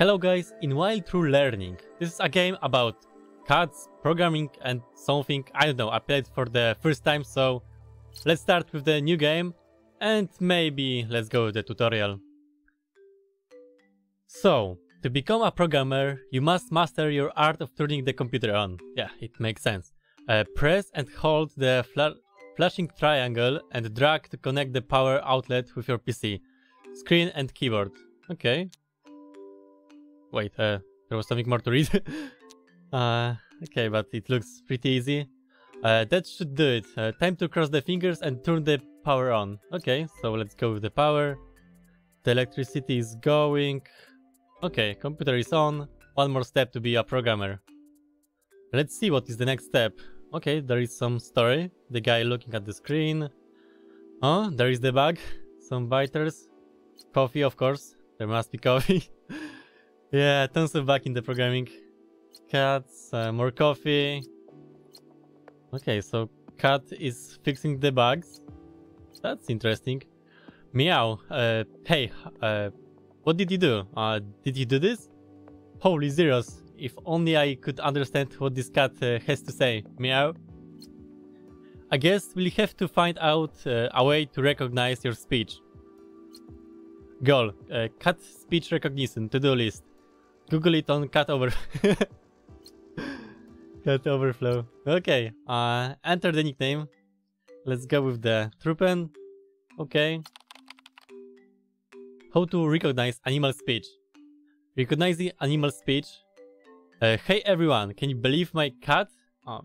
Hello guys, in While True Learning. This is a game about cats, programming and something, I don't know, I played for the first time, so let's start with the new game and maybe let's go with the tutorial. So, to become a programmer, you must master your art of turning the computer on. Yeah, it makes sense. Uh, press and hold the fla flashing triangle and drag to connect the power outlet with your PC, screen and keyboard. Okay. Wait, uh, there was something more to read. uh, okay, but it looks pretty easy. Uh, that should do it. Uh, time to cross the fingers and turn the power on. Okay, so let's go with the power. The electricity is going. Okay, computer is on. One more step to be a programmer. Let's see what is the next step. Okay, there is some story. The guy looking at the screen. Oh, there is the bug. Some biters. Coffee, of course. There must be coffee. yeah, tons of bug in the programming. Cats, uh, more coffee. Okay, so cat is fixing the bugs. That's interesting. Meow. Uh, hey, uh, what did you do? Uh, did you do this? Holy zeros. If only I could understand what this cat uh, has to say. Meow. I guess we'll have to find out uh, a way to recognize your speech. Goal. Cat speech recognition to-do list. Google it on cat over... cat overflow. Okay. Uh, enter the nickname. Let's go with the Trupen. Okay. How to recognize animal speech. Recognize the animal speech. Uh, hey everyone, can you believe my cat? Oh.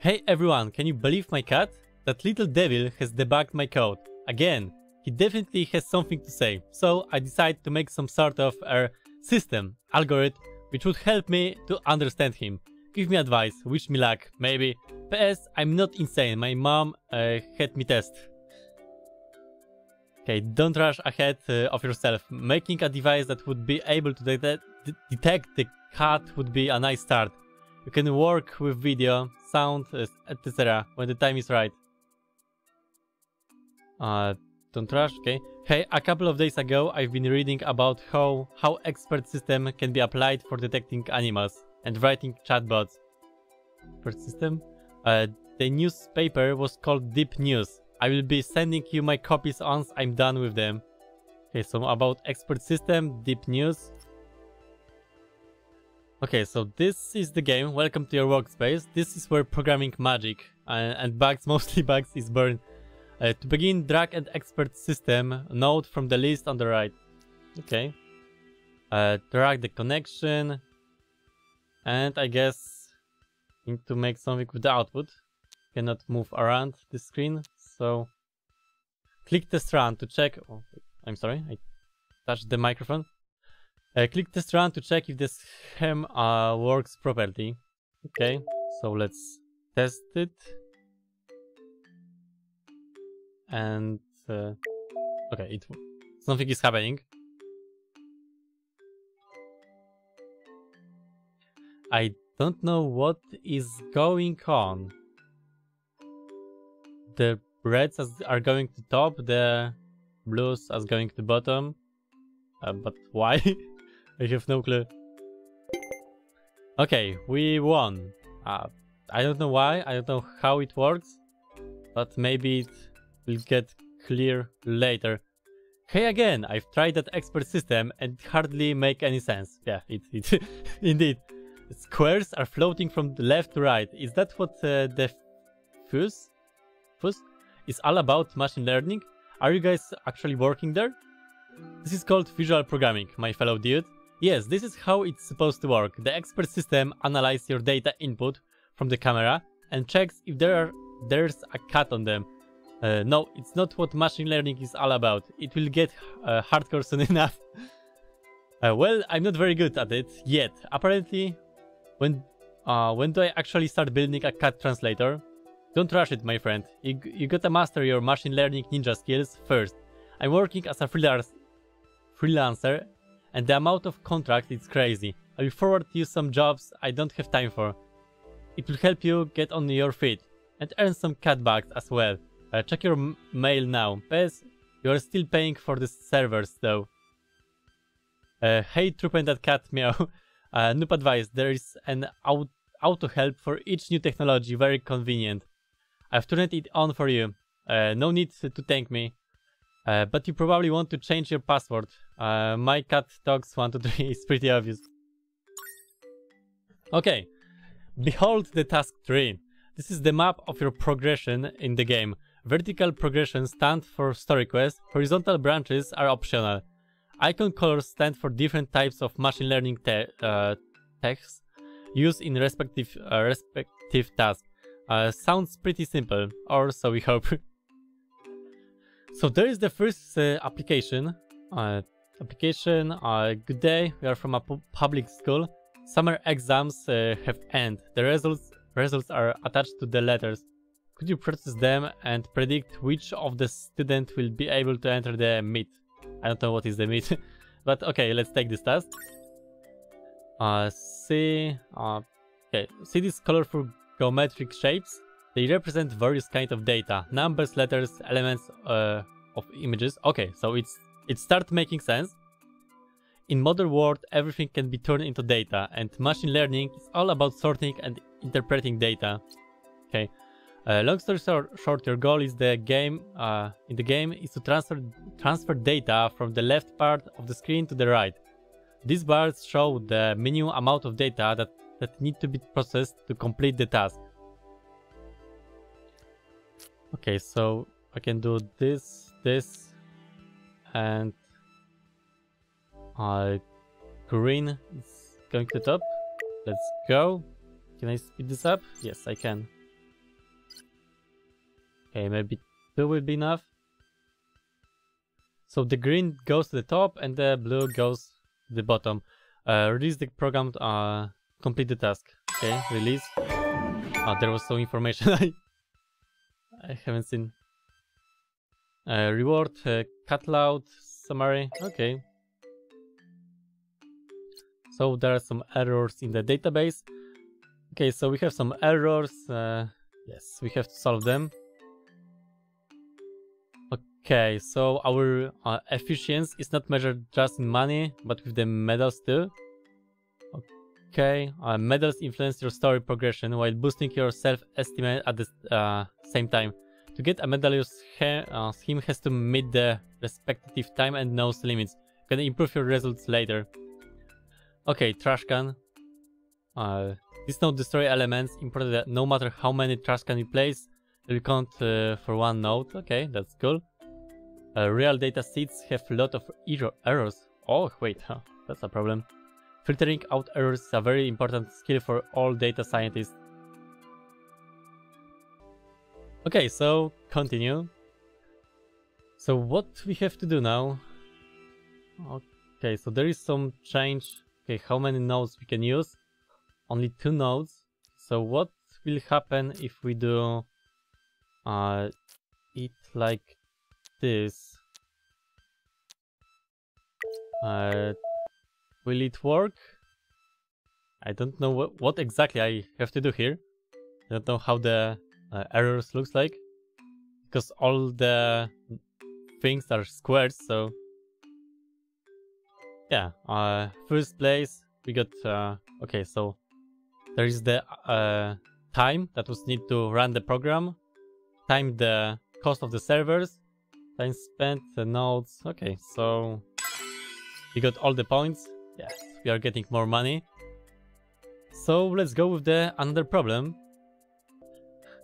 Hey everyone, can you believe my cat? That little devil has debugged my code. Again, he definitely has something to say. So I decided to make some sort of a system, algorithm, which would help me to understand him. Give me advice, wish me luck, maybe. PS, I'm not insane, my mom uh, had me test. Okay, don't rush ahead uh, of yourself. Making a device that would be able to de detect the cat would be a nice start. You can work with video, sound, uh, etc. when the time is right. Uh, don't rush, okay. Hey, a couple of days ago I've been reading about how, how expert system can be applied for detecting animals and writing chatbots. Expert system? Uh, the newspaper was called Deep News I will be sending you my copies once I'm done with them. Okay, so about expert system, deep news. Okay, so this is the game. Welcome to your workspace. This is where programming magic uh, and bugs, mostly bugs, is born. Uh, to begin, drag and expert system node from the list on the right. Okay. Uh, drag the connection. And I guess need to make something with the output. Cannot move around the screen, so click test run to check. Oh, I'm sorry, I touched the microphone. Uh, click test run to check if the scheme uh, works properly. Okay, so let's test it. And uh, okay, it something is happening. I don't know what is going on. The reds are going to top, the blues are going to bottom. Uh, but why? I have no clue. Okay, we won. Uh, I don't know why, I don't know how it works, but maybe it will get clear later. Hey again, I've tried that expert system and hardly make any sense. Yeah, it, it indeed. Squares are floating from left to right. Is that what uh, the fuse? Fuse? is all about machine learning. Are you guys actually working there? This is called visual programming, my fellow dude. Yes, this is how it's supposed to work. The expert system analyzes your data input from the camera and checks if there are, there's a cut on them. Uh, no, it's not what machine learning is all about. It will get uh, hardcore soon enough. uh, well, I'm not very good at it yet. Apparently, when uh, when do I actually start building a cat translator? Don't rush it, my friend. You, you gotta master your machine learning ninja skills first. I'm working as a freelance, freelancer, and the amount of contracts is crazy. I will forward you some jobs I don't have time for. It will help you get on your feet and earn some cat cutbacks as well. Uh, check your mail now. PS, you are still paying for the servers though. Uh, hey, cat, meow. Uh, noob advice, there is an auto help for each new technology, very convenient. I've turned it on for you. Uh, no need to thank me. Uh, but you probably want to change your password. Uh, my cat dogs 123 is pretty obvious. Okay, behold the task tree. This is the map of your progression in the game. Vertical progression stand for story quests, horizontal branches are optional. Icon colors stand for different types of machine learning te uh, texts used in respective uh, respective tasks. Uh, sounds pretty simple, or so we hope. so there is the first uh, application. Uh, application, uh, good day, we are from a pu public school. Summer exams have ended. The results results are attached to the letters. Could you process them and predict which of the students will be able to enter the meet? I don't know what is the meet, but okay, let's take this test. Uh, see, uh, okay, see these colorful geometric shapes? They represent various kind of data, numbers, letters, elements uh, of images. Okay, so it's it starts making sense. In modern world, everything can be turned into data, and machine learning is all about sorting and interpreting data. Okay, uh, long story short, your goal is the game uh, in the game is to transfer transfer data from the left part of the screen to the right. These bars show the minimum amount of data that, that need to be processed to complete the task. Okay, so I can do this, this, and uh, green is going to the top. Let's go. Can I speed this up? Yes, I can. Okay, maybe two will be enough. So the green goes to the top and the blue goes to the bottom. Uh, release the program, uh, complete the task. Okay, release. Uh, there was some information I, I haven't seen. Uh, reward, uh, cut loud, summary, okay. So there are some errors in the database. Okay, so we have some errors. Uh, yes, we have to solve them. Okay, so our uh, efficiency is not measured just in money, but with the medals too. Okay, uh, medals influence your story progression while boosting your self-estimate at the uh, same time. To get a medal, your uh, scheme has to meet the respective time and nose limits. You can improve your results later. Okay, trash can. Uh, this node destroy elements, important that no matter how many trash can you place, will count uh, for one node. Okay, that's cool. Uh, real data sets have a lot of error errors. Oh, wait, huh, that's a problem. Filtering out errors is a very important skill for all data scientists. Okay, so continue. So what we have to do now? Okay, so there is some change. Okay, how many nodes we can use? Only two nodes. So what will happen if we do uh, it like this. Uh, will it work? I don't know what, what exactly I have to do here. I don't know how the uh, errors looks like. Because all the things are squares, so... Yeah, uh, first place we got... Uh, okay, so there is the uh, time that was need to run the program, time the cost of the servers, Time spent, the nodes. Okay, so we got all the points. Yes, we are getting more money. So let's go with the another problem.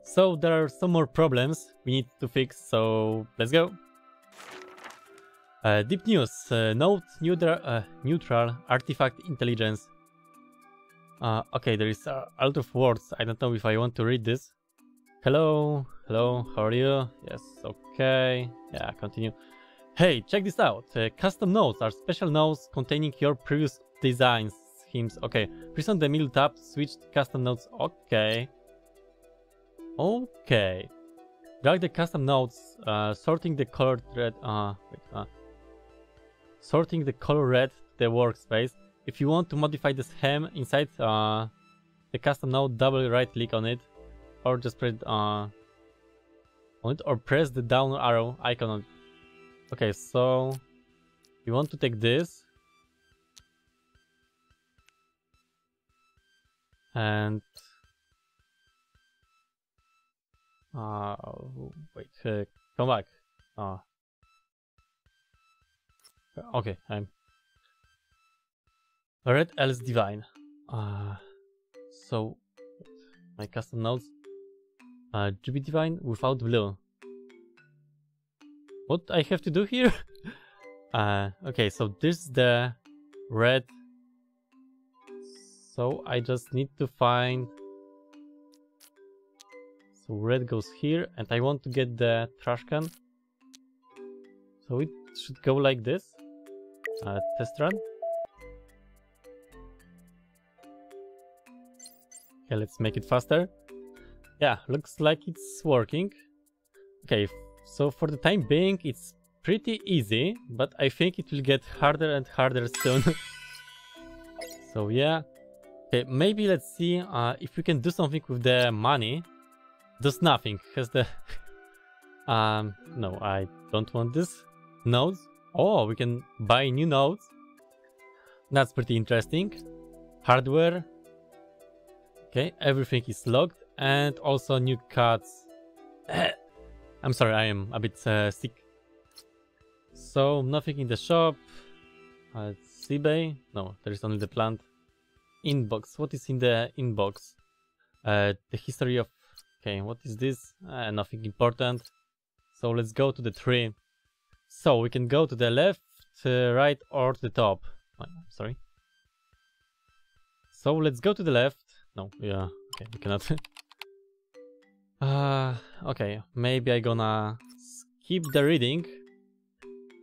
So there are some more problems we need to fix, so let's go. Uh, deep news, uh, note neutral, uh, neutral artifact intelligence. Uh, okay, there is a lot of words. I don't know if I want to read this. Hello, hello, how are you? Yes, okay. Yeah, continue. Hey, check this out. Uh, custom nodes are special nodes containing your previous designs schemes. Okay, press on the middle tab, switch to custom nodes. Okay. Okay. Drag the custom nodes, uh, sorting the color red. Uh, wait, uh, sorting the color red to the workspace. If you want to modify the scheme inside uh, the custom node, double right click on it or just press uh Hold or press the down arrow icon. Okay, so you want to take this. And uh wait, uh, come back. Uh okay, I'm Red Else Divine. Uh so my custom notes uh GB divine without blue what I have to do here? Uh okay so this is the red. So I just need to find so red goes here and I want to get the trash can. So it should go like this. Uh, test run. Okay let's make it faster yeah looks like it's working. Okay so for the time being it's pretty easy but I think it will get harder and harder soon. So yeah. Okay maybe let's see uh, if we can do something with the money. Does nothing. Has the um no I don't want this. Nodes oh we can buy new nodes that's pretty interesting. Hardware. Okay everything is locked and also new cards I'm sorry I am a bit uh, sick so nothing in the shop uh, no there is only the plant inbox what is in the inbox uh, the history of Okay, what is this? Uh, nothing important. So let's go to the tree. So we can go to the left, uh, right, or to the top. Oh, sorry. So let's go to the left. No, yeah, okay, we cannot. uh, okay, maybe I gonna skip the reading.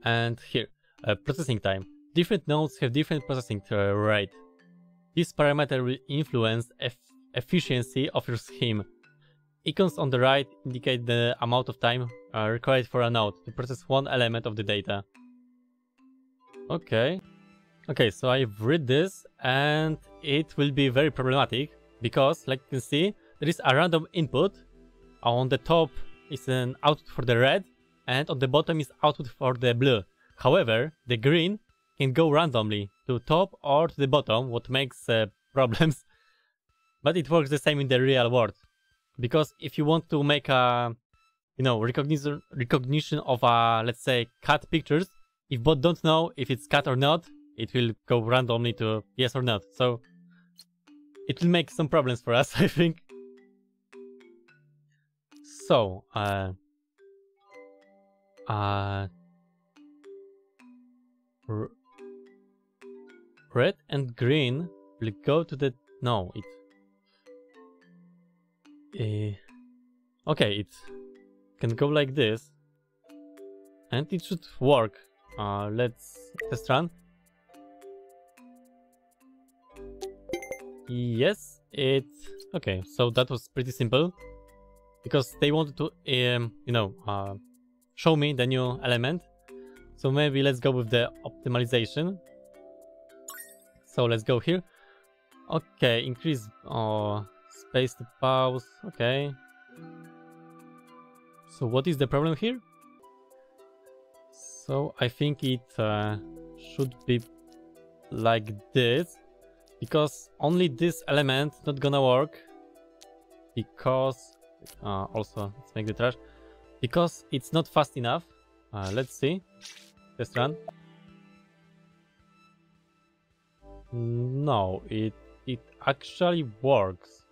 And here, uh, processing time. Different nodes have different processing uh, rate. This parameter will influence efficiency of your scheme. Icons on the right indicate the amount of time uh, required for a node to process one element of the data. Okay. Okay, so I've read this and it will be very problematic because, like you can see, there is a random input. On the top is an output for the red and on the bottom is output for the blue. However, the green can go randomly to top or to the bottom, what makes uh, problems. But it works the same in the real world because if you want to make a you know recognition recognition of a let's say cat pictures if bot don't know if it's cat or not it will go randomly to yes or not so it will make some problems for us i think so uh uh red and green will go to the no it uh, okay, it can go like this. And it should work. Uh, let's test run. Yes, it... Okay, so that was pretty simple. Because they wanted to, um, you know, uh, show me the new element. So maybe let's go with the optimization. So let's go here. Okay, increase... Uh, Space to pause. Okay. So what is the problem here? So I think it uh, should be like this because only this element not gonna work because uh, also let's make the trash. Because it's not fast enough uh, let's see. Test run. No it it actually works.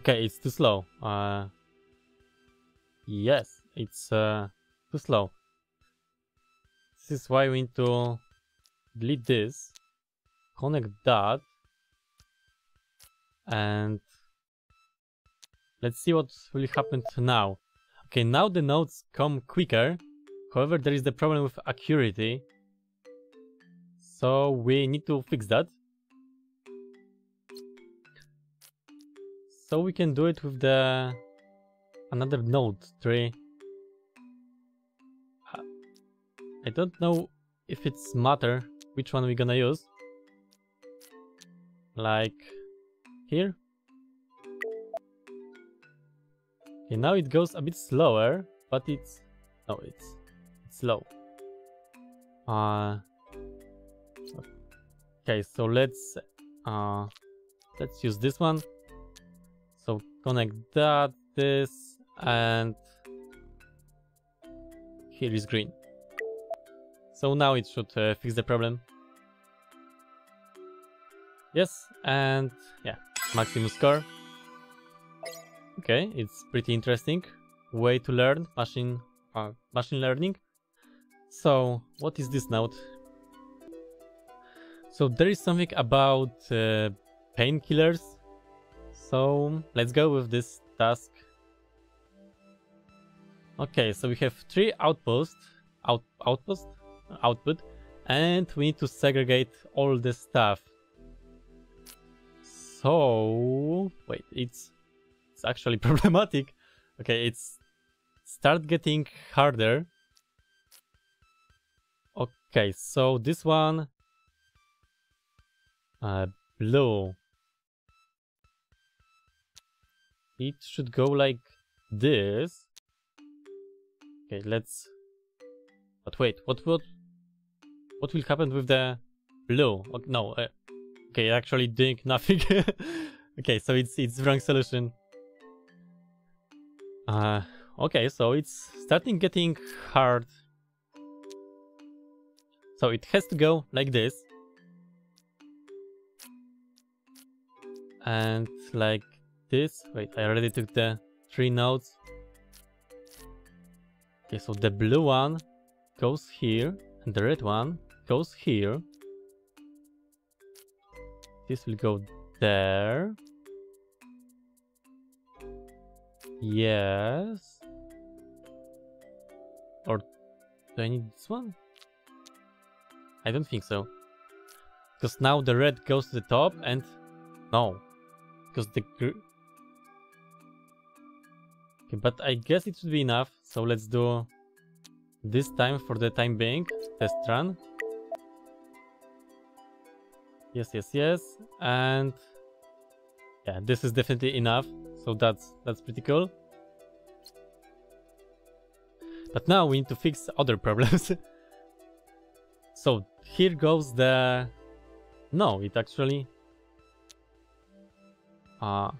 Okay, it's too slow. Uh, yes, it's uh, too slow. This is why we need to delete this, connect that, and let's see what will happen now. Okay, now the nodes come quicker. However, there is the problem with accuracy. So we need to fix that. So we can do it with the another node tree. I don't know if it's matter which one we're gonna use. Like here. Okay, now it goes a bit slower, but it's no, it's it's slow. Uh okay, so let's Uh, let's use this one. So connect that, this, and here is green. So now it should uh, fix the problem. Yes, and yeah, maximum score. Okay, it's pretty interesting way to learn machine uh, machine learning. So what is this note? So there is something about uh, painkillers. So let's go with this task. Okay, so we have three outposts, out outpost, output, and we need to segregate all the stuff. So wait, it's it's actually problematic. Okay, it's start getting harder. Okay, so this one uh, blue. It should go like this. Okay, let's. But wait, what what what will happen with the blue? Okay, no, uh, okay, actually doing nothing. okay, so it's it's wrong solution. Uh, okay, so it's starting getting hard. So it has to go like this. and like this. Wait, I already took the three nodes. Okay, so the blue one goes here, and the red one goes here. This will go there. Yes. Or do I need this one? I don't think so. Because now the red goes to the top and... No, because the... Okay, but I guess it should be enough. So let's do this time for the time being. Test run. Yes, yes, yes. And yeah, this is definitely enough. So that's that's pretty cool. But now we need to fix other problems. so here goes the... No, it actually uh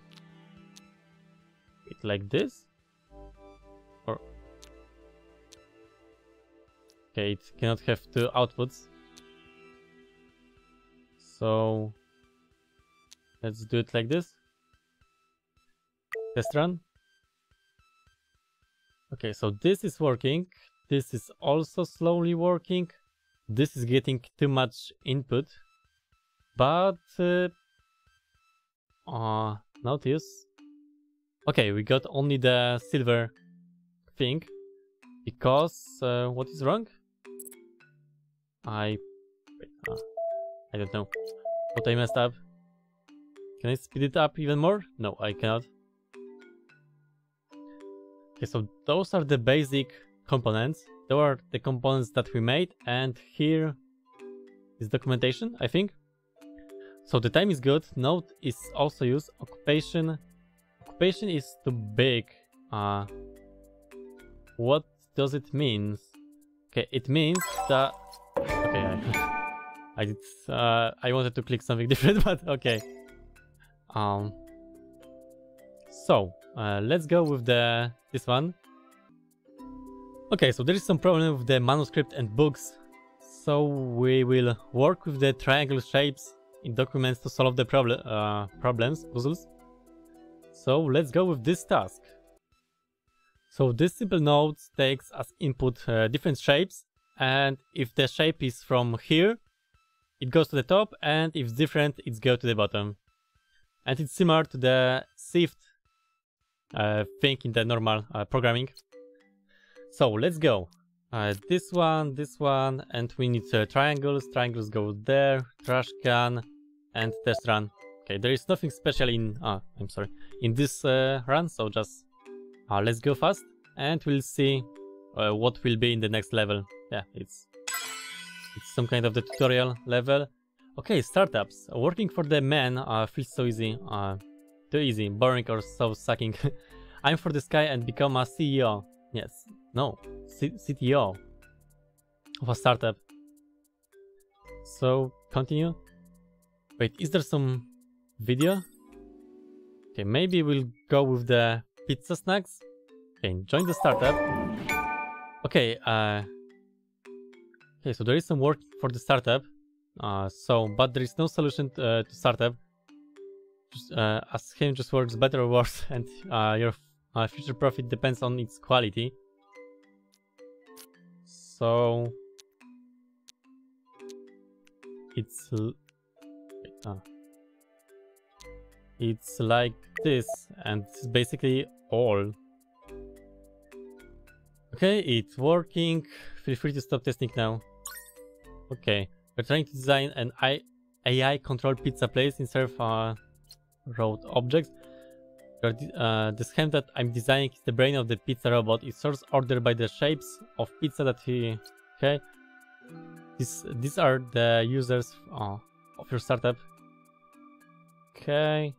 it like this or okay it cannot have two outputs so let's do it like this test run okay so this is working this is also slowly working this is getting too much input but uh, uh, notice. Okay, we got only the silver thing. Because, uh, what is wrong? I... Wait, uh, I don't know. What I messed up. Can I speed it up even more? No, I cannot. Okay, so those are the basic components. Those are the components that we made, and here is documentation, I think. So the time is good. Node is also used. Occupation. Occupation is too big. Uh, what does it mean? Okay, it means that. Okay, I, I did. Uh, I wanted to click something different, but okay. Um. So uh, let's go with the this one. Okay, so there is some problem with the manuscript and books. So we will work with the triangle shapes in documents to solve the problem uh, problems, puzzles. So let's go with this task. So this simple node takes as input uh, different shapes and if the shape is from here, it goes to the top and if it's different, it goes to the bottom. And it's similar to the shift uh, thing in the normal uh, programming. So let's go. Uh, this one, this one, and we need uh, triangles. Triangles go there, trash can, and test run. Okay, there is nothing special in, ah, I'm sorry, in this uh, run, so just uh, let's go fast and we'll see uh, what will be in the next level. Yeah, it's it's some kind of the tutorial level. Okay, startups. Working for the man uh, feels so easy. Uh, too easy, boring or so sucking. I'm for the sky and become a CEO. Yes, no, C CTO of a startup. So, continue. Wait, is there some video? Okay, maybe we'll go with the pizza snacks. Okay, join the startup. Okay, uh... Okay, so there is some work for the startup. Uh, so, but there is no solution uh, to startup. Uh, as him just works better or worse, and uh, your uh, future profit depends on its quality. So it's uh, it's like this, and it's basically all. Okay, it's working. Feel free to stop testing now. Okay, we're trying to design an AI controlled pizza place instead of uh, road objects. Uh, the that I'm designing is the brain of the pizza robot. It sorts order by the shapes of pizza that he... Okay. These, these are the users uh, of your startup. Okay.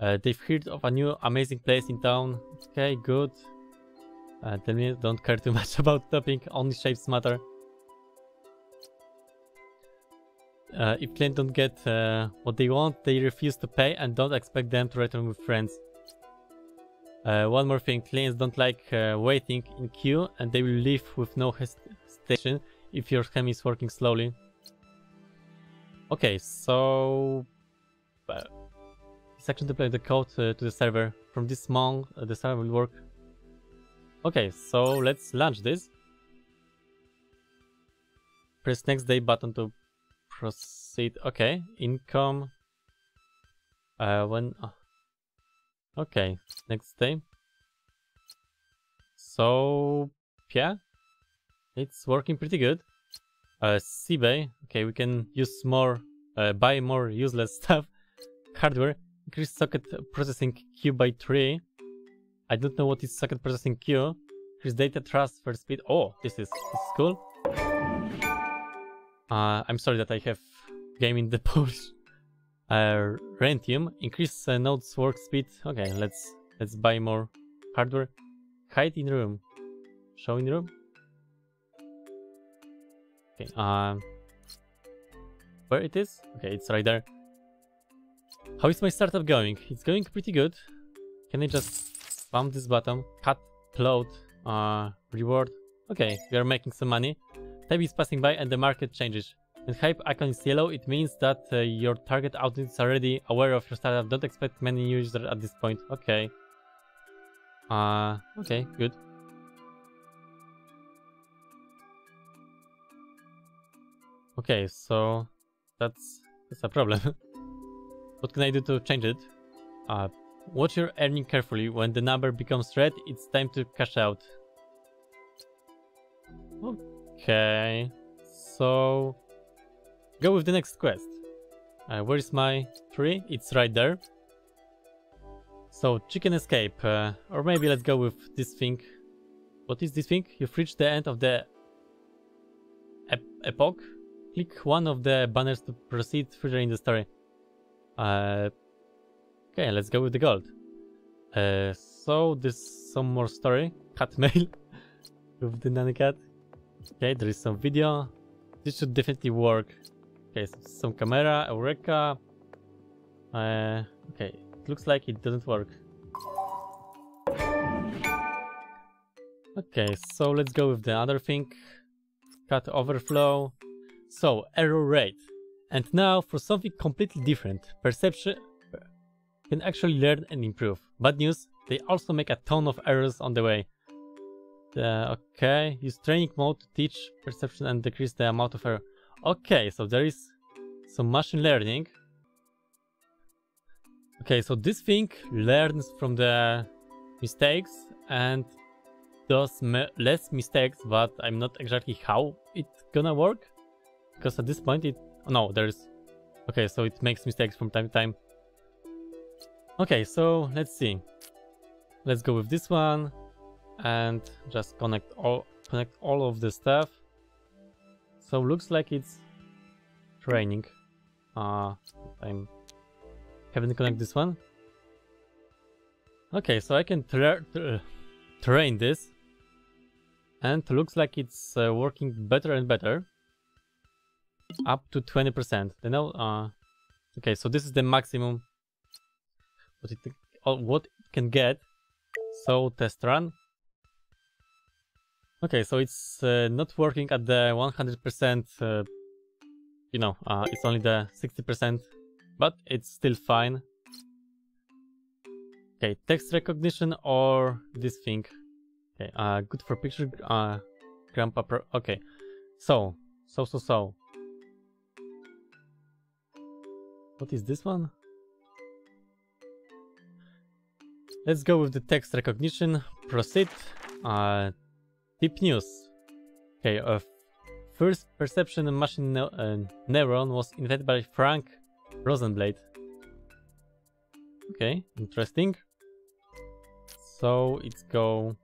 Uh, they've heard of a new amazing place in town. Okay, good. Uh, tell me, don't care too much about topping, only shapes matter. Uh, if clients don't get uh, what they want, they refuse to pay and don't expect them to return with friends. Uh, one more thing, clients don't like uh, waiting in queue and they will leave with no hesitation if your scheme is working slowly. Okay, so... Uh, section deploy the code uh, to the server. From this small, the server will work. Okay, so let's launch this. Press next day button to proceed. Okay, income. Uh, when. Uh, okay, next day. So, yeah, it's working pretty good. Uh, eBay. Okay, we can use more, uh, buy more useless stuff. Hardware. Increase socket processing queue by 3. I don't know what is socket processing queue. Increase data transfer speed. Oh, this is, this is cool. Uh, I'm sorry that I have game in the push. Uh, Rentium increase uh, nodes work speed. Okay, let's let's buy more hardware. Hide in room. Show in room. Okay. Um, where it is? Okay, it's right there. How is my startup going? It's going pretty good. Can I just spam this button? Cut, upload, uh, reward. Okay, we are making some money. Time is passing by and the market changes. When hype icon is yellow, it means that uh, your target audience is already aware of your startup. Don't expect many users at this point. Okay. Uh, okay, good. Okay, so that's that's a problem. what can I do to change it? Uh, watch your earning carefully. When the number becomes red, it's time to cash out. Okay, so go with the next quest. Uh, where is my tree? It's right there. So chicken escape, uh, or maybe let's go with this thing. What is this thing? You've reached the end of the ep epoch. Click one of the banners to proceed further in the story. Uh, okay, let's go with the gold. Uh, so there's some more story. Cat mail with the nanny cat. Okay, there is some video. This should definitely work. Okay, so some camera, Eureka. Uh, okay, it looks like it doesn't work. Okay, so let's go with the other thing. Cut overflow. So, error rate. And now for something completely different. Perceptron can actually learn and improve. Bad news, they also make a ton of errors on the way. Uh, okay, use training mode to teach perceptron and decrease the amount of error. Okay, so there is some machine learning. Okay, so this thing learns from the mistakes and does less mistakes, but I'm not exactly how it's gonna work. Because at this point it... Oh, No, there's... Okay, so it makes mistakes from time to time. Okay, so let's see. Let's go with this one and just connect all connect all of the stuff. So looks like it's training. Uh I'm having to connect this one. Okay, so I can tra tra train this. And looks like it's uh, working better and better. Up to 20%. Then now, uh, Okay, so this is the maximum what it, what it can get. So test run. Okay, so it's uh, not working at the 100%, uh, you know, uh, it's only the 60%, but it's still fine. Okay, text recognition or this thing. Okay, uh, good for picture, uh, grandpa pro, okay. So, so, so, so. What is this one? Let's go with the text recognition. Proceed. Uh, tip news. Okay, uh, first perceptron machine ne uh, neuron was invented by Frank Rosenblatt. Okay, interesting. So it's go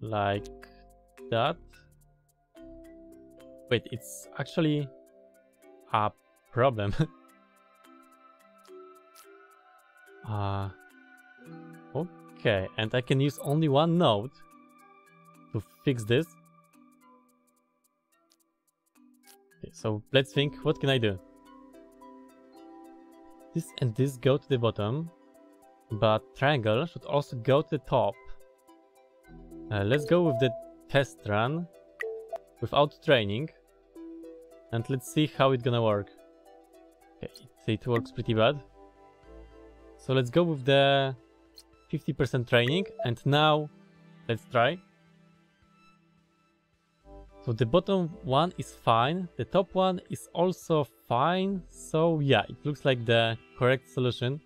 like that. Wait, it's actually a problem. uh, okay, and I can use only one node to fix this. Okay, so let's think, what can I do? This and this go to the bottom, but triangle should also go to the top. Uh, let's go with the test run without training and let's see how it's gonna work. Okay, it, it works pretty bad. So let's go with the 50% training and now let's try. So the bottom one is fine, the top one is also fine, so yeah, it looks like the correct solution.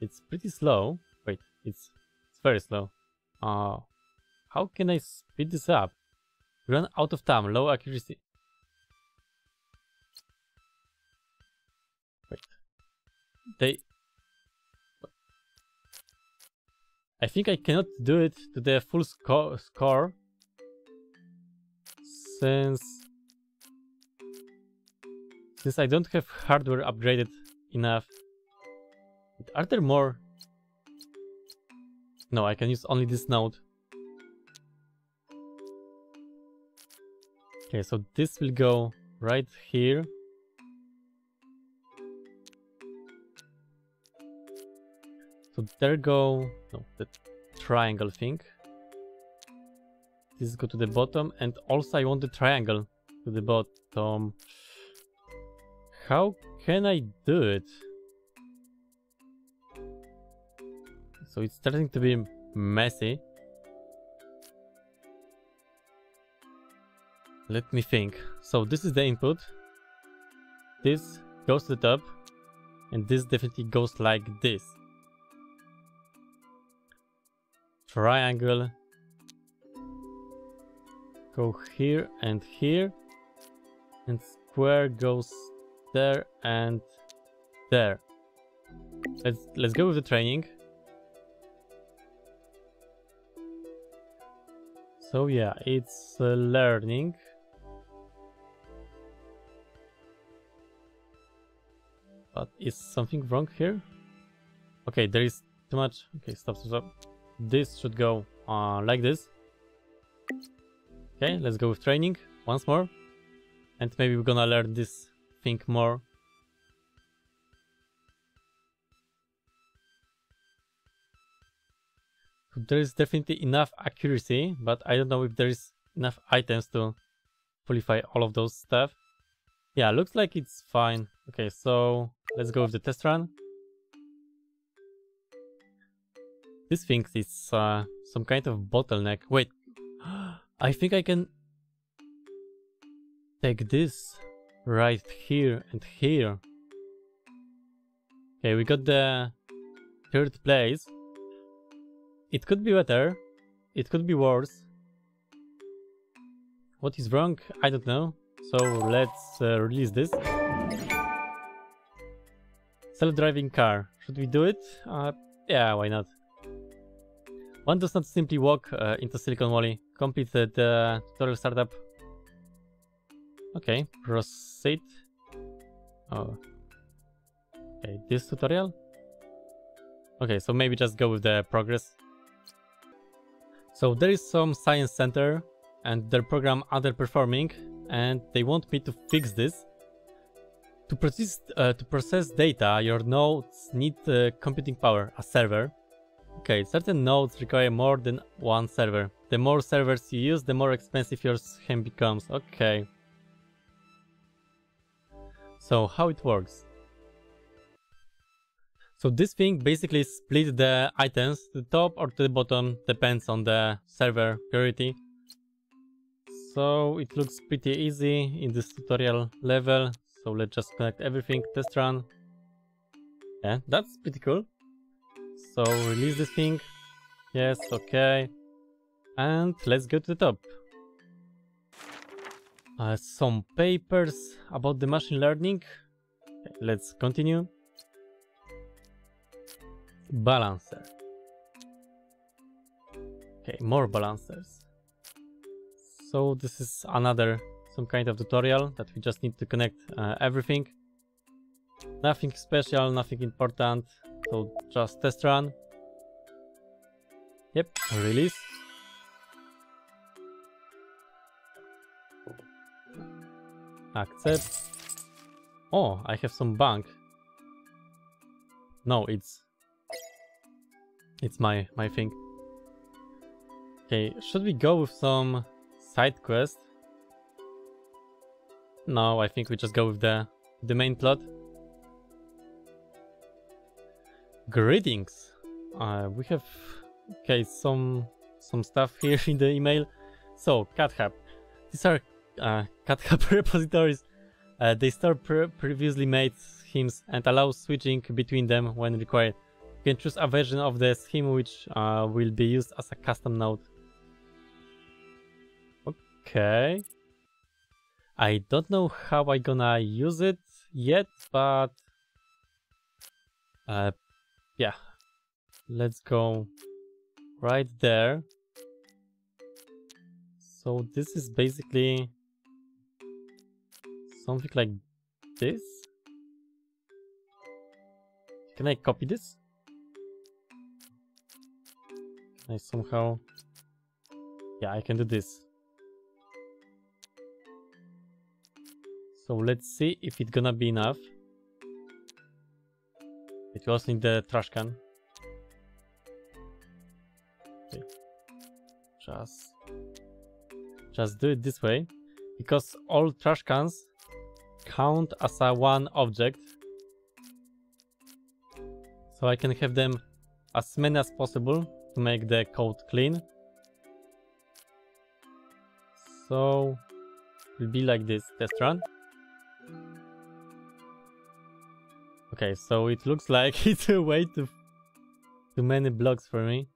It's pretty slow. Wait, it's, it's very slow. Uh, how can I speed this up? Run out of time, low accuracy. Wait. They... I think I cannot do it to the full sco score. Since... Since I don't have hardware upgraded enough. Are there more? No, I can use only this node. Okay, so this will go right here. So there go, no, the triangle thing. This go to the bottom and also I want the triangle to the bottom. How can I do it? So it's starting to be messy. Let me think. So this is the input. This goes to the top. And this definitely goes like this. Triangle. Go here and here. And square goes there and there. Let's let's go with the training. So yeah, it's uh, learning. But is something wrong here? Okay, there is too much. Okay, stop, stop, stop. This should go uh, like this. Okay, let's go with training once more. And maybe we're gonna learn this thing more there is definitely enough accuracy, but I don't know if there is enough items to qualify all of those stuff. Yeah, looks like it's fine. Okay, so let's go with the test run. This thing is uh, some kind of bottleneck. Wait, I think I can take this right here and here. Okay, we got the third place. It could be better. It could be worse. What is wrong? I don't know. So let's uh, release this. Self-driving car. Should we do it? Uh, yeah, why not? One does not simply walk uh, into Silicon Valley. Complete the tutorial startup. Okay, proceed. Oh. Okay, this tutorial? Okay, so maybe just go with the progress. So there is some science center and their program underperforming and they want me to fix this. To process, uh, to process data, your nodes need uh, computing power, a server. Okay, certain nodes require more than one server. The more servers you use, the more expensive your scheme becomes. Okay. So how it works? So this thing basically splits the items to the top or to the bottom, depends on the server priority. So it looks pretty easy in this tutorial level. So let's just connect everything, test run. Yeah, that's pretty cool. So release this thing. Yes, okay. And let's go to the top. Uh, some papers about the machine learning. Let's continue. Balancer. Okay, more balancers. So this is another some kind of tutorial that we just need to connect uh, everything. Nothing special, nothing important. So just test run. Yep, release. Accept. Oh, I have some bank. No, it's it's my my thing. Okay, should we go with some side quest? No, I think we just go with the the main plot. Greetings. Uh, we have okay some some stuff here in the email. So CatHub. These are uh, CatHub repositories. Uh, they store pre previously made schemes and allow switching between them when required. You can choose a version of the scheme which uh, will be used as a custom node. Okay. I don't know how I gonna use it yet, but uh, yeah, let's go right there. So this is basically something like this. Can I copy this? Can I somehow... Yeah, I can do this. So let's see if it's gonna be enough. It goes in the trash can. Okay. Just, just do it this way, because all trash cans count as a one object. So I can have them as many as possible to make the code clean. So it will be like this test run. Okay, so it looks like it's a way too, too many blocks for me.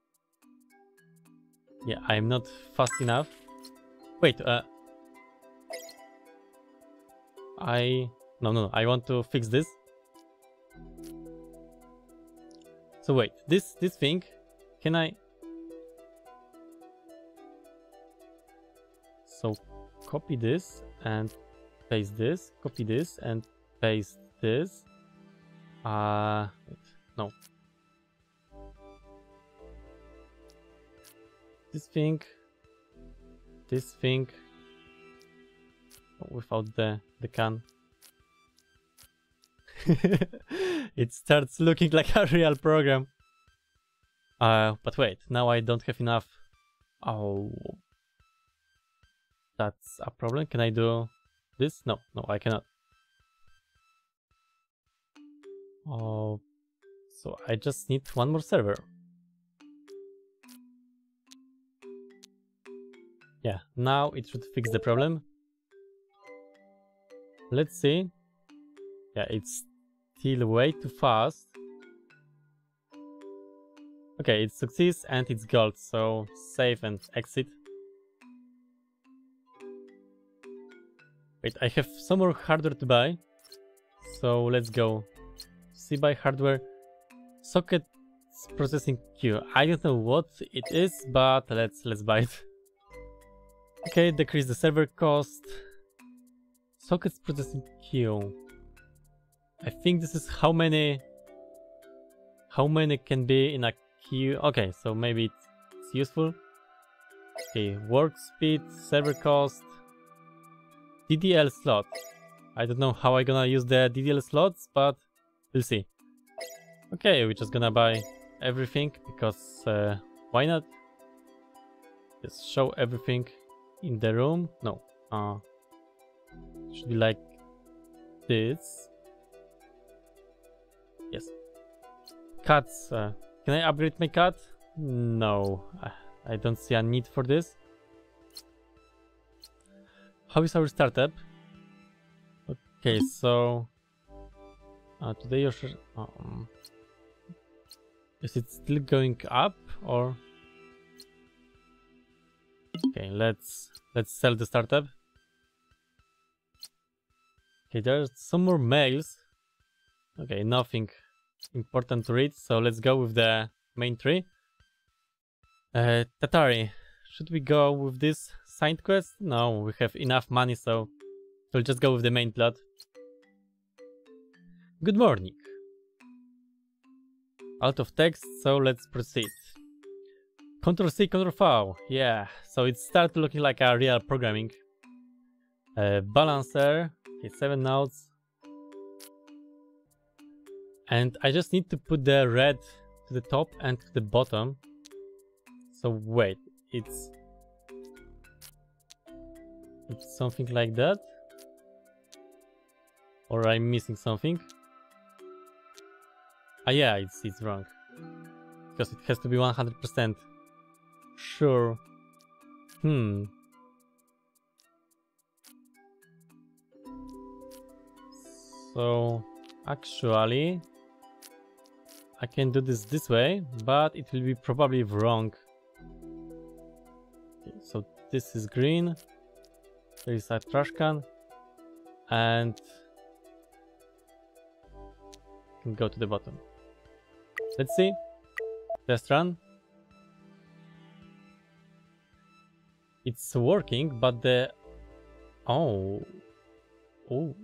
Yeah, I'm not fast enough. Wait, uh... I... No, no, no, I want to fix this. So wait, this, this thing, can I... So copy this and paste this, copy this and paste this. Uh, no. This thing, this thing, without the, the can. it starts looking like a real program. Uh, but wait, now I don't have enough. Oh, that's a problem. Can I do this? No, no, I cannot. Oh, so I just need one more server. Yeah, now it should fix the problem. Let's see. Yeah, it's still way too fast. Okay, it succeeds and it's gold, so save and exit. Wait, I have some more hardware to buy. So let's go see by hardware socket processing queue. I don't know what it is, but let's let's buy it. Okay, decrease the server cost. Sockets processing queue. I think this is how many how many can be in a queue. Okay, so maybe it's, it's useful. Okay, work speed, server cost, DDL slot. I don't know how i gonna use the DDL slots, but we'll see. Okay, we're just gonna buy everything because uh, why not? Just show everything in the room. No, uh, should be like this. Yes. Cats. Uh, can I upgrade my cat? No, I don't see a need for this. How is our startup? Okay, so uh, today you're um, is it still going up or okay let's let's sell the startup okay there's some more mails okay nothing important to read so let's go with the main tree uh, Tatari should we go with this side quest? No, we have enough money, so we'll just go with the main plot. Good morning. Out of text, so let's proceed. Control C, Control V. Yeah, so it started looking like a real programming. Uh, balancer, okay, seven nodes. And I just need to put the red to the top and to the bottom. So wait, it's it's something like that? Or I'm missing something? Ah yeah, it's, it's wrong. Because it has to be 100%. Sure. Hmm. So, actually, I can do this this way, but it will be probably wrong. Okay, so this is green, there is a trash can. And go to the bottom. Let's see. Test run. It's working, but the... Oh. Oh.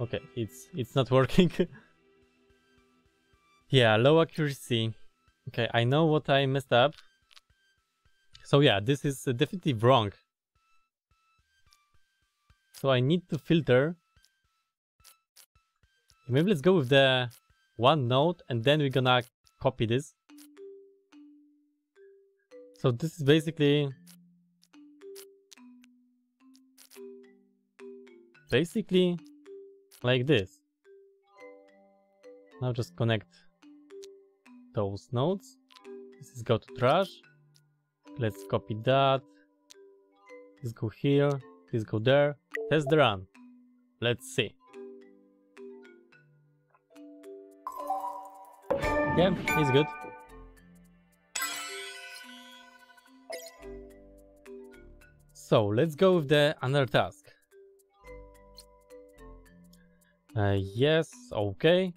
Okay, it's it's not working. yeah, low accuracy. Okay, I know what I messed up. So yeah, this is definitely wrong. So I need to filter. Maybe let's go with the one node and then we're gonna copy this. So this is basically basically like this. Now just connect those nodes. This is go to trash. Let's copy that. Let's go here. Let's go there. Test the run. Let's see. Yeah, it's good. So let's go with the another task. Uh, yes, okay.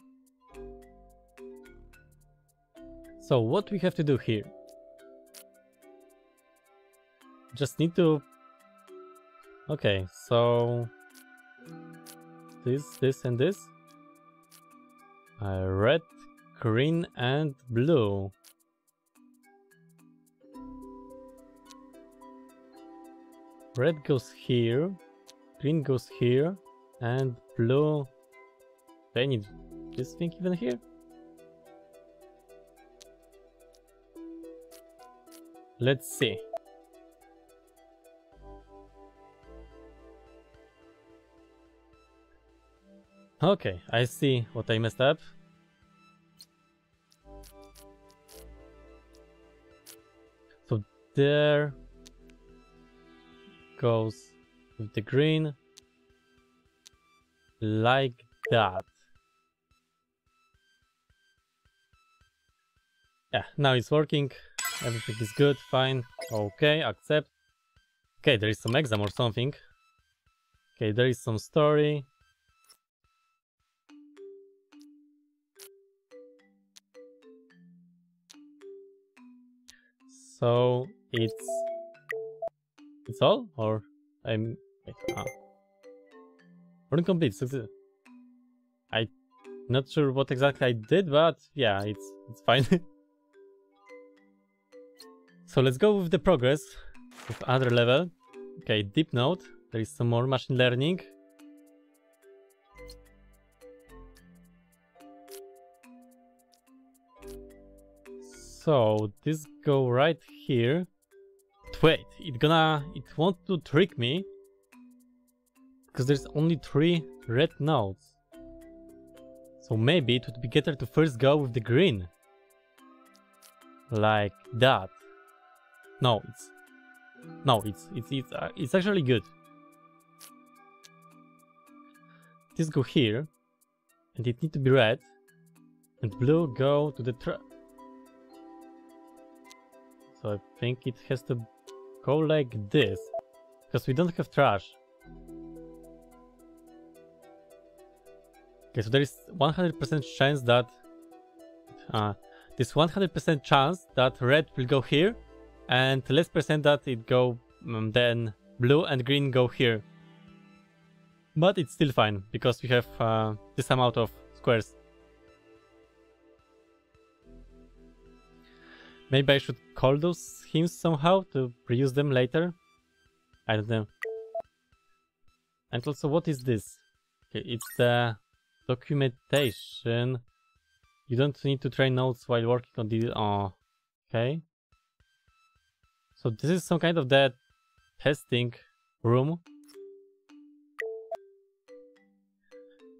So what we have to do here? just need to... Okay, so... This, this and this. Uh, red, green and blue. Red goes here, green goes here, and blue... I need this thing even here? Let's see. Okay, I see what I messed up. There goes with the green like that. Yeah, now it's working. Everything is good, fine. Okay, accept. Okay, there is some exam or something. Okay, there is some story. So it's it's all or I'm wait, ah. run complete success. I not sure what exactly I did, but yeah, it's it's fine. so let's go with the progress with other level. Okay, deep note. there is some more machine learning. So this go right here. Wait, it gonna it want to trick me because there's only three red nodes. So maybe it would be better to first go with the green. Like that. No, it's no, it's it's it's uh, it's actually good. This go here, and it need to be red, and blue go to the trap. So I think it has to go like this, because we don't have trash. Okay, so there is 100% chance that uh, this 100% chance that red will go here, and less percent that it go um, then blue and green go here. But it's still fine because we have uh, this amount of squares. Maybe I should call those hymns somehow to reuse them later. I don't know. And also, what is this? Okay, it's the documentation. You don't need to train nodes while working on the... Oh, okay. So this is some kind of that testing room.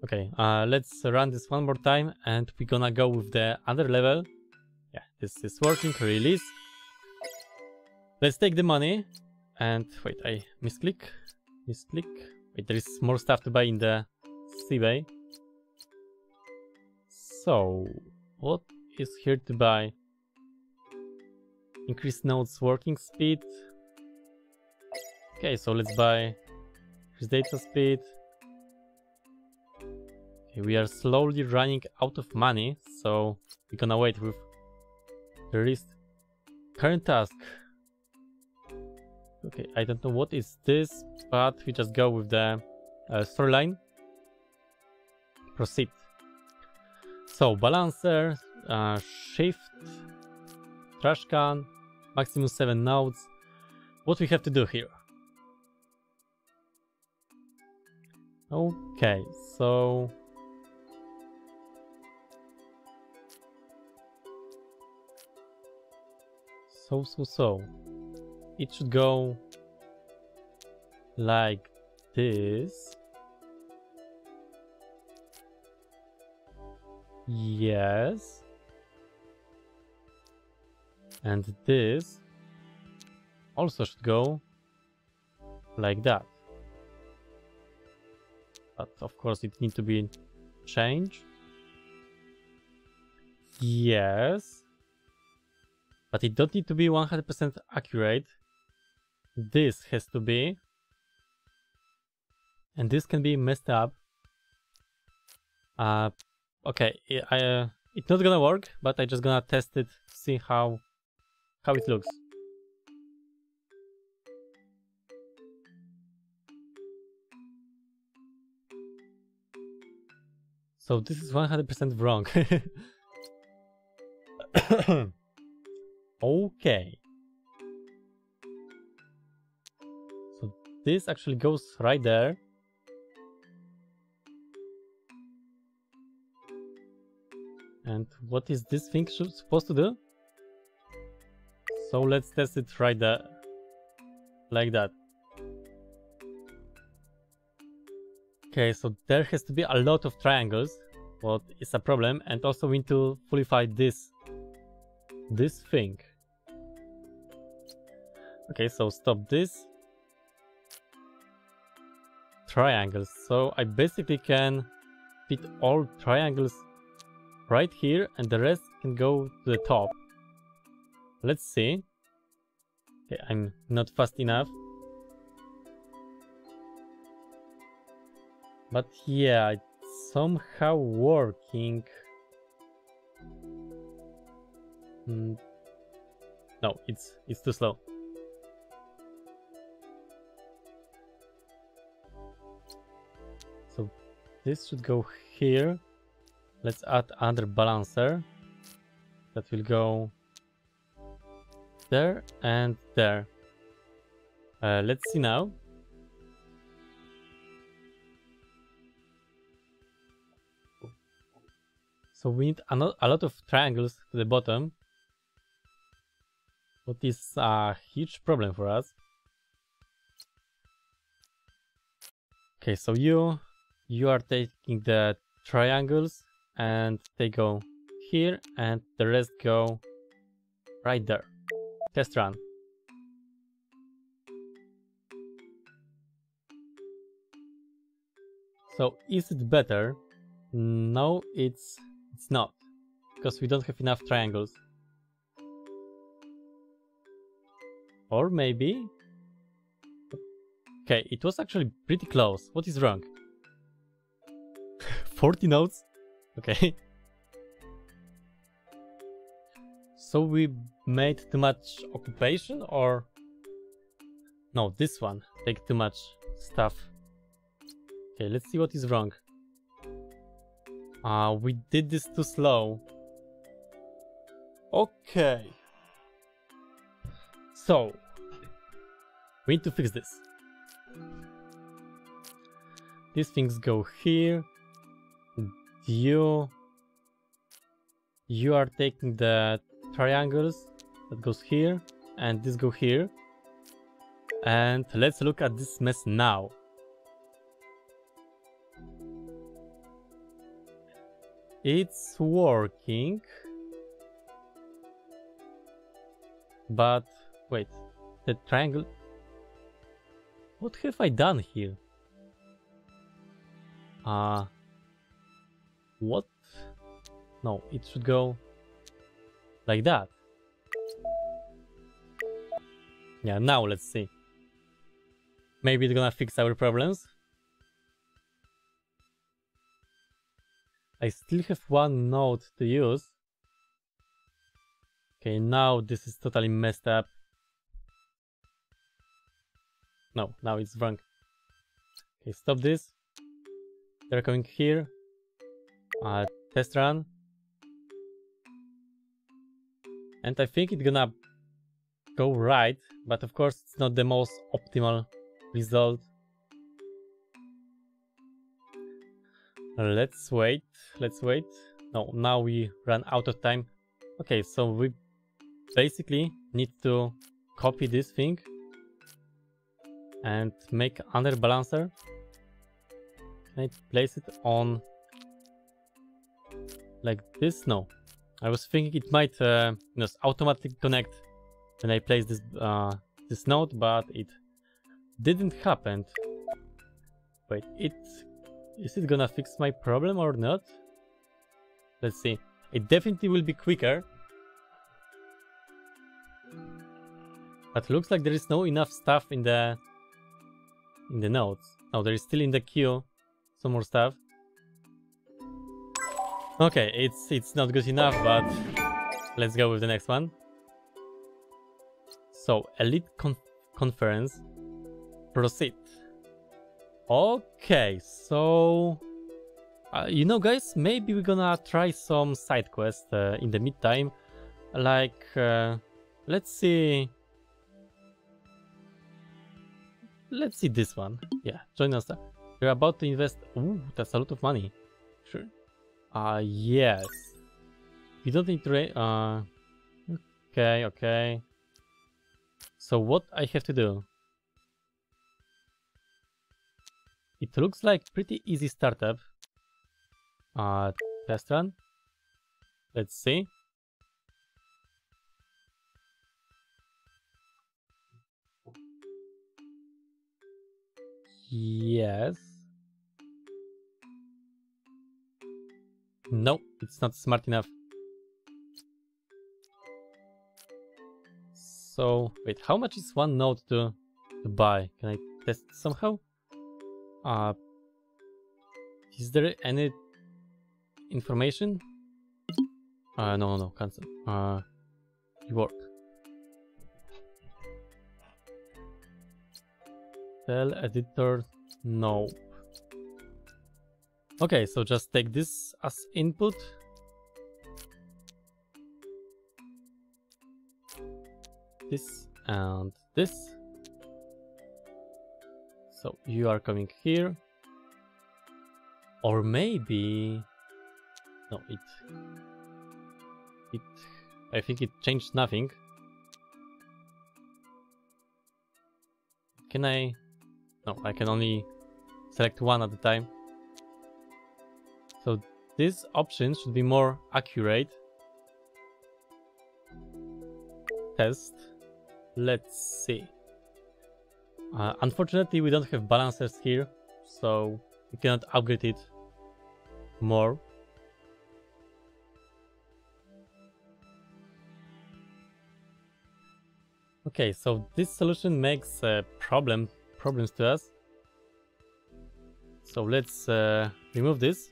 Okay, uh, let's run this one more time and we're gonna go with the other level. Yeah, this is working. Release. Let's take the money. And wait, I misclick. Misclick. Wait, there is more stuff to buy in the eBay. So, what is here to buy? Increase nodes working speed. Okay, so let's buy increase data speed. Okay, we are slowly running out of money, so we're gonna wait with the. Current task. Okay, I don't know what is this, but we just go with the uh, storyline. Proceed. So, balancer, uh, shift, trash can, maximum 7 nodes. What we have to do here? Okay, so... So, so, so. It should go like this. Yes. And this also should go like that. But of course it needs to be changed. Yes. But it don't need to be 100% accurate. This has to be. And this can be messed up. Uh, okay, I, uh, it's not gonna work, but I just gonna test it, see how how it looks. So this is 100% wrong. okay. So this actually goes right there. And what is this thing supposed to do? So let's test it right there. Like that. Okay, so there has to be a lot of triangles. What is a problem. And also we need to fullify this. This thing. Okay, so stop this. Triangles. So I basically can fit all triangles right here and the rest can go to the top. Let's see. Okay, I'm not fast enough. But yeah, it's somehow working. Mm. No, it's it's too slow. So this should go here. Let's add another balancer that will go there and there. Uh, let's see now. So we need a lot of triangles to the bottom. What is a huge problem for us. Okay, so you you are taking the triangles and they go here and the rest go right there. Test run. So is it better? No, it's it's not. Because we don't have enough triangles. Or maybe... Okay, it was actually pretty close. What is wrong? 40 notes? Okay. so we made too much occupation or... No, this one. Take too much stuff. Okay, let's see what is wrong. Uh, we did this too slow. Okay. So, we need to fix this. These things go here. You... You are taking the triangles that goes here and this go here. And let's look at this mess now. It's working. But wait, the triangle. What have I done here? Ah. Uh, what? No, it should go like that. Yeah, now let's see. Maybe it's gonna fix our problems. I still have one node to use. Okay, now this is totally messed up. No, now it's wrong. Okay, stop this. They're coming here. Uh, test run. And I think it's gonna go right, but of course it's not the most optimal result. Let's wait, let's wait. No, now we run out of time. Okay, so we basically need to copy this thing and make another balancer. Can I place it on like this? No. I was thinking it might uh, automatically connect when I place this uh, this node, but it didn't happen. Wait, it is it gonna fix my problem or not? Let's see. It definitely will be quicker. But looks like there is no enough stuff in the in the nodes. No, there is still in the queue some more stuff. Okay, it's it's not good enough, but let's go with the next one. So, Elite con Conference. Proceed. Okay, so... Uh, you know guys, maybe we're gonna try some side quests uh, in the meantime. Like, uh, let's see... Let's see this one. Yeah, join us. We're about to invest... Ooh, that's a lot of money. Sure. Uh, yes. You don't need to... Uh, okay, okay. So what I have to do? It looks like pretty easy startup. Uh, test run. Let's see. Yes. No, it's not smart enough. So, wait, how much is one node to, to buy? Can I test somehow? Uh, is there any information? Uh, no, no, no, cancel. Uh, work. Tell editor no. Okay, so just take this as input. This and this. So you are coming here. Or maybe... No, it... It... I think it changed nothing. Can I... No, I can only select one at a time. So this option should be more accurate. Test. Let's see. Uh, unfortunately, we don't have balancers here, so we cannot upgrade it more. Okay, so this solution makes a problem problems to us. So let's uh, remove this.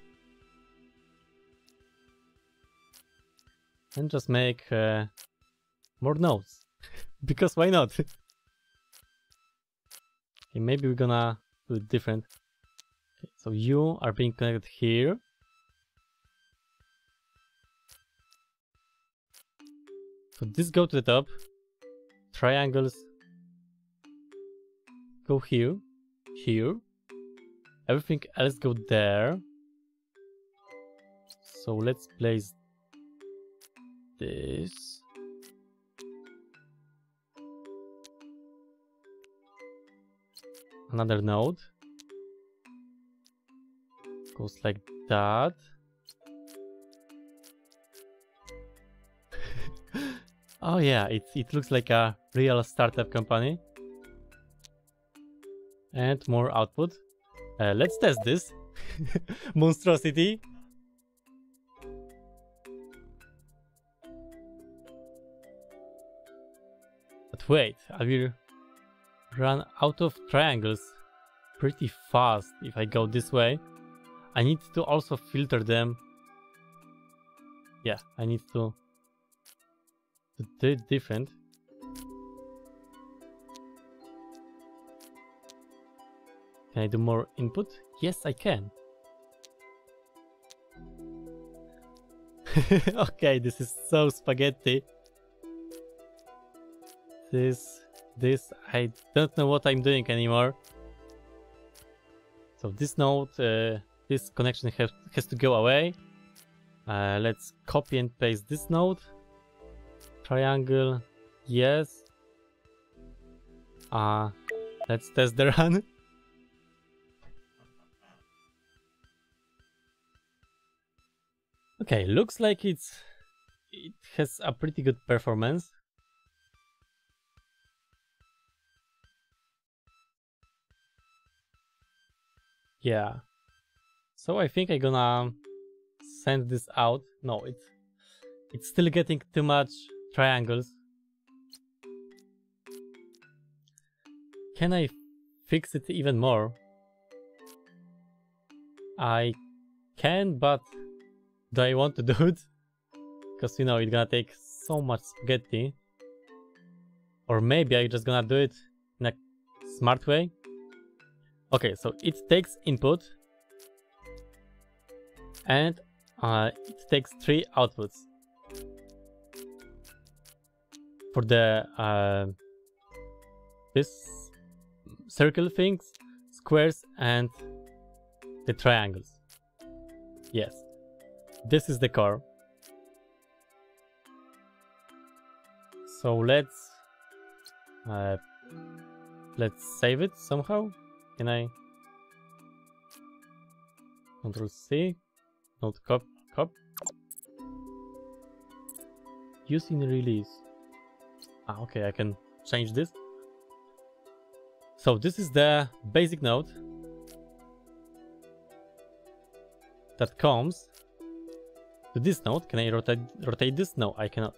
And just make uh, more nodes. because why not? okay, maybe we're gonna do it different. Okay, so you are being connected here. So this go to the top. Triangles go here, here. Everything else go there. So let's place this. Another node. Goes like that. oh yeah, it, it looks like a real startup company. And more output. Uh, let's test this. Monstrosity. But wait, I will run out of triangles pretty fast if I go this way. I need to also filter them. Yeah, I need to, do it different. Can I do more input? Yes, I can. okay, this is so spaghetti. This, this, I don't know what I'm doing anymore. So this node, uh, this connection has, has to go away. Uh, let's copy and paste this node. Triangle, yes. Uh, let's test the run. Okay, looks like it's it has a pretty good performance. Yeah. So I think I'm gonna send this out. No, it's it's still getting too much triangles. Can I fix it even more? I can, but do I want to do it? Because, you know, it's gonna take so much spaghetti. Or maybe I'm just gonna do it in a smart way. Okay, so it takes input. And uh, it takes three outputs. For the uh, this circle things, squares, and the triangles. Yes this is the car. So let's uh, let's save it somehow. Can I Control C, Node cop cop. Using release. Ah, okay, I can change this. So this is the basic node that comes to this node. Can I rotate, rotate this? No, I cannot.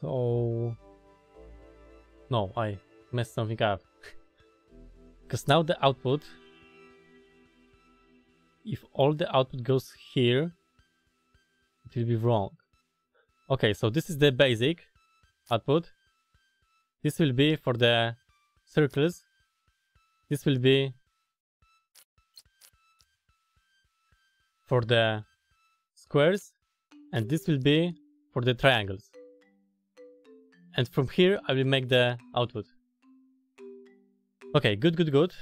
So... No, I messed something up. Because now the output, if all the output goes here, it will be wrong. Okay, so this is the basic output. This will be for the circles. This will be for the squares. And this will be for the triangles. And from here, I will make the output. Okay, good, good, good.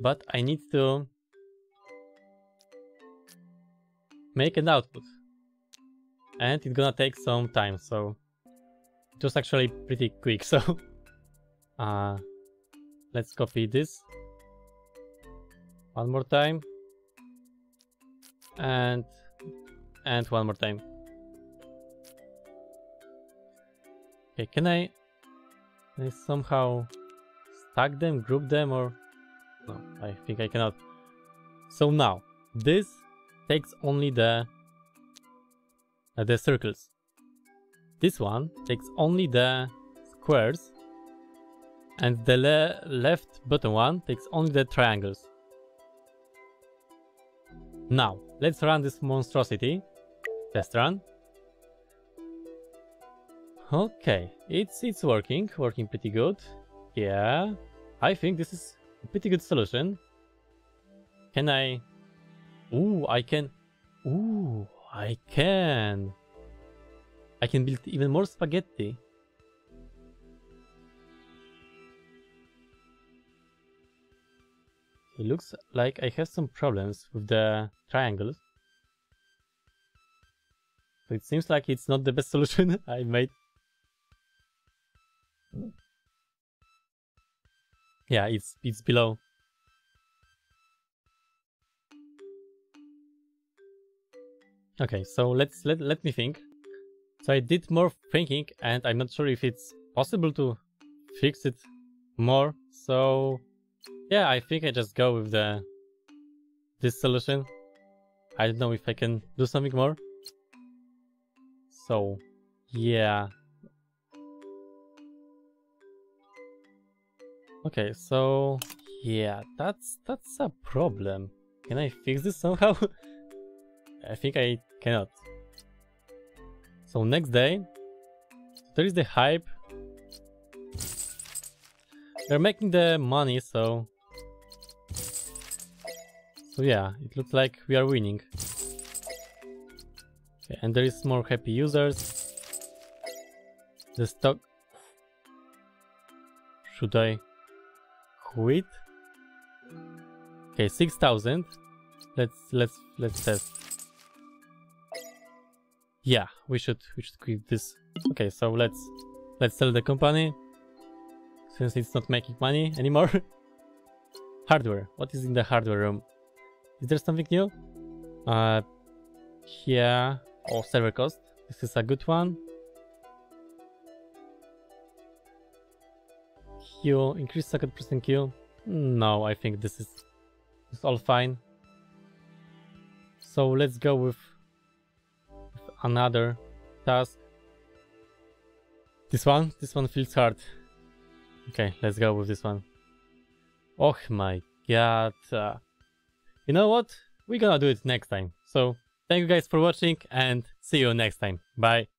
But I need to make an output. And it's gonna take some time, so it was actually pretty quick, so uh, let's copy this. One more time. And and one more time. Okay can I, can I somehow stack them group them or? No I think I cannot. So now this takes only the uh, the circles this one takes only the squares and the le left bottom one takes only the triangles now, let's run this monstrosity. Test run. Okay, it's it's working, working pretty good. Yeah, I think this is a pretty good solution. Can I... Ooh, I can... Ooh, I can... I can build even more spaghetti. It looks like I have some problems with the triangles. So it seems like it's not the best solution I made. Yeah, it's it's below. Okay, so let's let let me think. So I did more thinking and I'm not sure if it's possible to fix it more. So yeah, I think I just go with the this solution. I don't know if I can do something more. So, yeah. Okay, so yeah, that's that's a problem. Can I fix this somehow? I think I cannot. So next day, there is the hype. They're making the money, so so yeah, it looks like we are winning. Okay, and there is more happy users. The stock... Should I quit? Okay, 6000. Let's let's let's test. Yeah, we should we should quit this. Okay, so let's let's sell the company since it's not making money anymore. hardware. What is in the hardware room? Is there something new? Uh, yeah. Oh, server cost. This is a good one. queue, increase second percent queue. No, I think this is, is all fine. So let's go with another task. This one? This one feels hard. Okay, let's go with this one. Oh my god. Uh, you know what? We're gonna do it next time. So thank you guys for watching and see you next time. Bye.